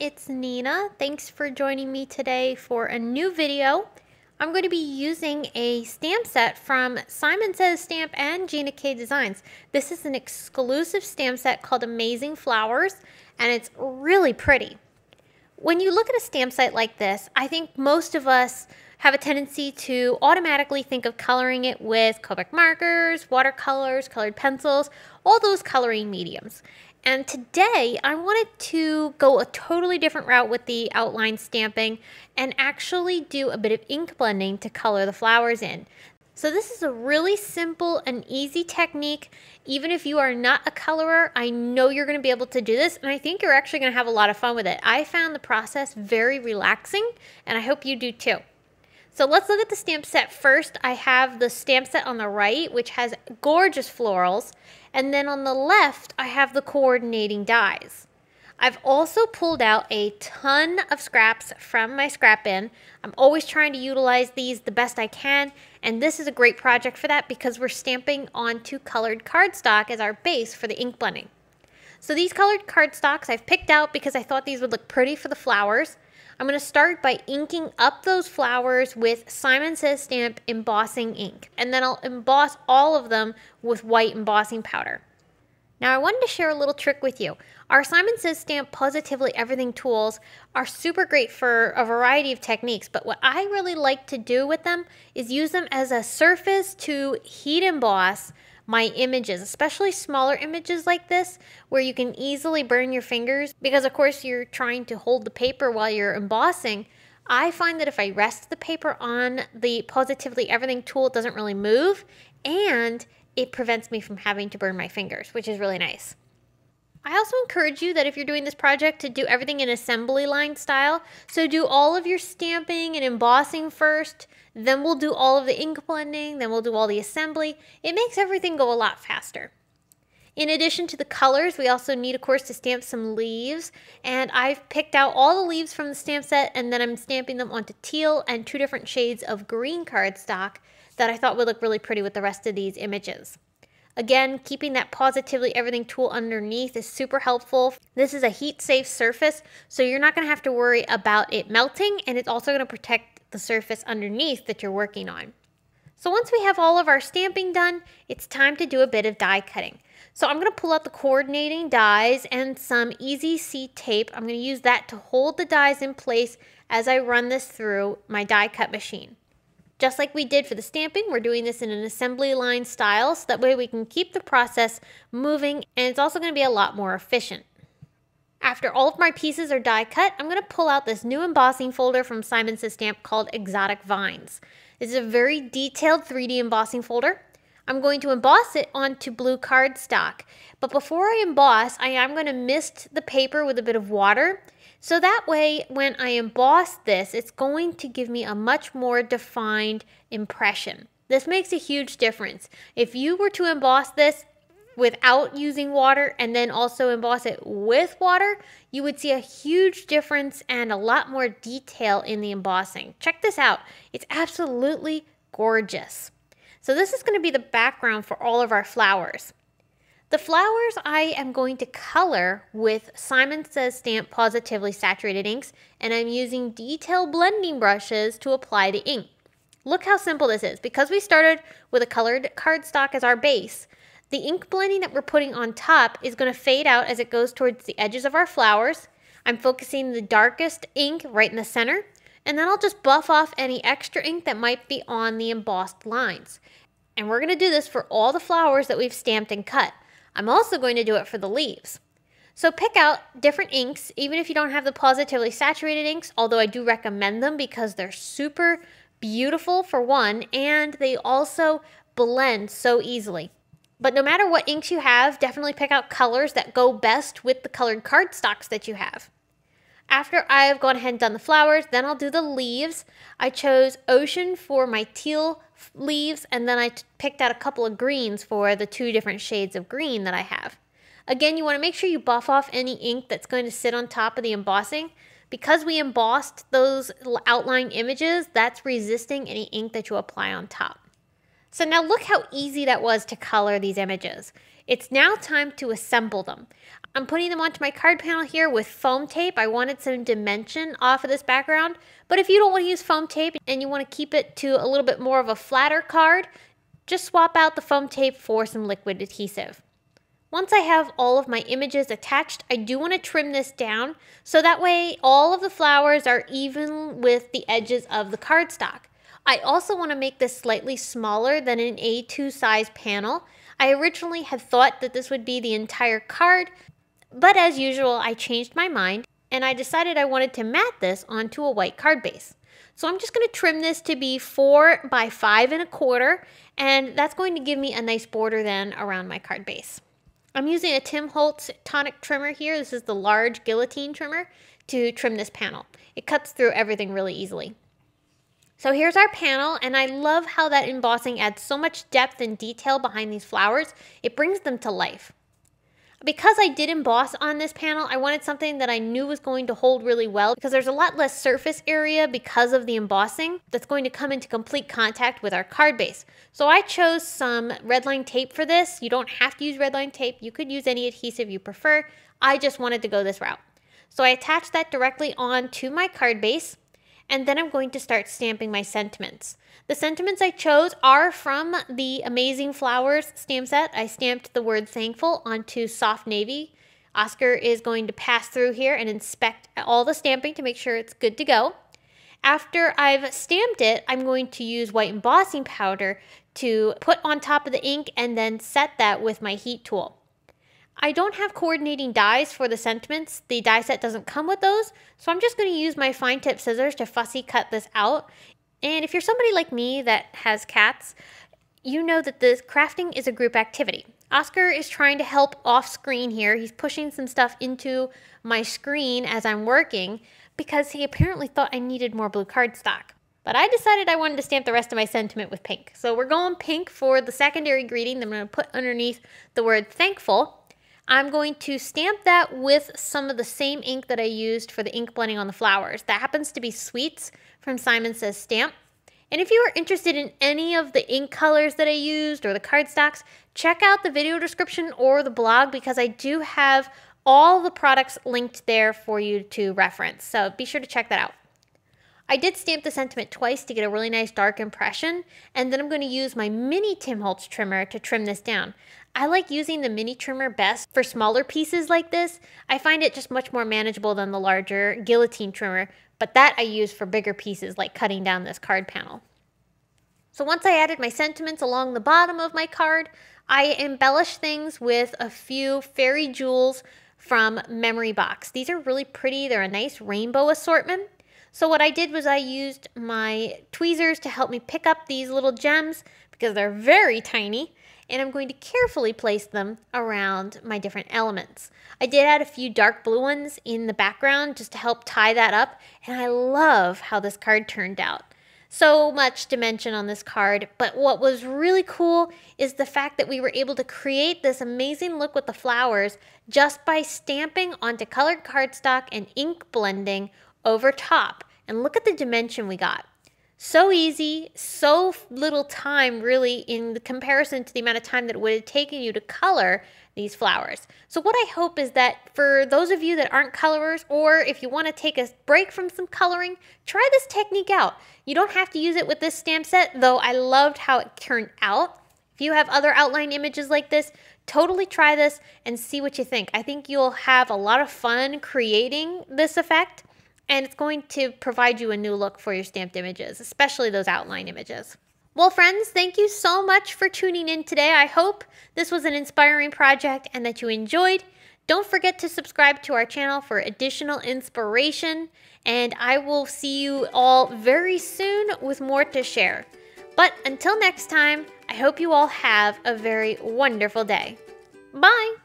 it's Nina. Thanks for joining me today for a new video. I'm going to be using a stamp set from Simon Says Stamp and Gina K Designs. This is an exclusive stamp set called Amazing Flowers and it's really pretty. When you look at a stamp set like this, I think most of us have a tendency to automatically think of coloring it with Copic markers, watercolors, colored pencils, all those coloring mediums. And today I wanted to go a totally different route with the outline stamping and actually do a bit of ink blending to color the flowers in. So this is a really simple and easy technique. Even if you are not a colorer, I know you're going to be able to do this and I think you're actually going to have a lot of fun with it. I found the process very relaxing and I hope you do too. So let's look at the stamp set first. I have the stamp set on the right, which has gorgeous florals. And then on the left, I have the coordinating dies. I've also pulled out a ton of scraps from my scrap bin. I'm always trying to utilize these the best I can. And this is a great project for that because we're stamping onto colored cardstock as our base for the ink blending. So these colored cardstocks I've picked out because I thought these would look pretty for the flowers. I'm going to start by inking up those flowers with Simon Says Stamp embossing ink. And then I'll emboss all of them with white embossing powder. Now I wanted to share a little trick with you. Our Simon Says Stamp Positively Everything tools are super great for a variety of techniques, but what I really like to do with them is use them as a surface to heat emboss my images, especially smaller images like this where you can easily burn your fingers because of course you're trying to hold the paper while you're embossing. I find that if I rest the paper on the Positively Everything tool, it doesn't really move and it prevents me from having to burn my fingers, which is really nice. I also encourage you that if you're doing this project to do everything in assembly line style. So do all of your stamping and embossing first, then we'll do all of the ink blending, then we'll do all the assembly. It makes everything go a lot faster. In addition to the colors, we also need, of course, to stamp some leaves. And I've picked out all the leaves from the stamp set and then I'm stamping them onto teal and two different shades of green cardstock that I thought would look really pretty with the rest of these images. Again, keeping that positively everything tool underneath is super helpful. This is a heat safe surface, so you're not gonna have to worry about it melting and it's also gonna protect the surface underneath that you're working on. So once we have all of our stamping done, it's time to do a bit of die cutting. So I'm gonna pull out the coordinating dies and some Easy C tape. I'm gonna use that to hold the dies in place as I run this through my die cut machine. Just like we did for the stamping, we're doing this in an assembly line style so that way we can keep the process moving and it's also going to be a lot more efficient. After all of my pieces are die cut, I'm going to pull out this new embossing folder from Simon Says Stamp called Exotic Vines. This is a very detailed 3D embossing folder. I'm going to emboss it onto blue cardstock. But before I emboss, I am going to mist the paper with a bit of water so that way, when I emboss this, it's going to give me a much more defined impression. This makes a huge difference. If you were to emboss this without using water and then also emboss it with water, you would see a huge difference and a lot more detail in the embossing. Check this out. It's absolutely gorgeous. So this is going to be the background for all of our flowers. The flowers I am going to color with Simon Says Stamp Pawsitively Saturated inks, and I'm using detail blending brushes to apply the ink. Look how simple this is. Because we started with a colored cardstock as our base, the ink blending that we're putting on top is going to fade out as it goes towards the edges of our flowers. I'm focusing the darkest ink right in the center, and then I'll just buff off any extra ink that might be on the embossed lines. And we're going to do this for all the flowers that we've stamped and cut. I'm also going to do it for the leaves. So pick out different inks, even if you don't have the Pawsitively Saturated inks, although I do recommend them because they're super beautiful for one, and they also blend so easily. But no matter what inks you have, definitely pick out colors that go best with the colored cardstocks that you have. After I've gone ahead and done the flowers, then I'll do the leaves. I chose Ocean for my teal leaves, and then I picked out a couple of greens for the two different shades of green that I have. Again, you want to make sure you buff off any ink that's going to sit on top of the embossing. Because we embossed those outline images, that's resisting any ink that you apply on top. So now look how easy that was to color these images. It's now time to assemble them. I'm putting them onto my card panel here with foam tape. I wanted some dimension off of this background, but if you don't want to use foam tape and you want to keep it to a little bit more of a flatter card, just swap out the foam tape for some liquid adhesive. Once I have all of my images attached, I do want to trim this down so that way all of the flowers are even with the edges of the cardstock. I also want to make this slightly smaller than an A2 size panel. I originally had thought that this would be the entire card, but as usual, I changed my mind and I decided I wanted to mat this onto a white card base. So I'm just going to trim this to be 4 by 5 and a quarter, and that's going to give me a nice border then around my card base. I'm using a Tim Holtz tonic trimmer here. This is the large guillotine trimmer to trim this panel. It cuts through everything really easily. So here's our panel, and I love how that embossing adds so much depth and detail behind these flowers. It brings them to life. Because I did emboss on this panel, I wanted something that I knew was going to hold really well because there's a lot less surface area because of the embossing that's going to come into complete contact with our card base. So I chose some redline tape for this. You don't have to use redline tape. You could use any adhesive you prefer. I just wanted to go this route. So I attached that directly onto my card base and then I'm going to start stamping my sentiments. The sentiments I chose are from the Amazing Flowers stamp set. I stamped the word thankful onto soft navy. Oscar is going to pass through here and inspect all the stamping to make sure it's good to go. After I've stamped it, I'm going to use white embossing powder to put on top of the ink and then set that with my heat tool. I don't have coordinating dies for the sentiments. The die set doesn't come with those, so I'm just going to use my fine tip scissors to fussy cut this out. And if you're somebody like me that has cats, you know that the crafting is a group activity. Oscar is trying to help off screen here. He's pushing some stuff into my screen as I'm working because he apparently thought I needed more blue cardstock. But I decided I wanted to stamp the rest of my sentiment with pink. So we're going pink for the secondary greeting that I'm going to put underneath the word thankful. I'm going to stamp that with some of the same ink that I used for the ink blending on the flowers. That happens to be Sweets from Simon Says Stamp. And if you are interested in any of the ink colors that I used or the cardstocks, check out the video description or the blog because I do have all the products linked there for you to reference. So be sure to check that out. I did stamp the sentiment twice to get a really nice dark impression, and then I'm going to use my mini Tim Holtz trimmer to trim this down. I like using the mini trimmer best for smaller pieces like this. I find it just much more manageable than the larger guillotine trimmer, but that I use for bigger pieces like cutting down this card panel. So once I added my sentiments along the bottom of my card, I embellished things with a few fairy jewels from Memory Box. These are really pretty. They're a nice rainbow assortment. So what I did was I used my tweezers to help me pick up these little gems because they're very tiny and I'm going to carefully place them around my different elements. I did add a few dark blue ones in the background just to help tie that up, and I love how this card turned out. So much dimension on this card, but what was really cool is the fact that we were able to create this amazing look with the flowers just by stamping onto colored cardstock and ink blending over top. And look at the dimension we got. So easy, so little time really in comparison to the amount of time that would have taken you to color these flowers. So what I hope is that for those of you that aren't colorers or if you want to take a break from some coloring, try this technique out. You don't have to use it with this stamp set, though I loved how it turned out. If you have other outline images like this, totally try this and see what you think. I think you'll have a lot of fun creating this effect and it's going to provide you a new look for your stamped images, especially those outline images. Well, friends, thank you so much for tuning in today. I hope this was an inspiring project and that you enjoyed. Don't forget to subscribe to our channel for additional inspiration, and I will see you all very soon with more to share. But until next time, I hope you all have a very wonderful day. Bye!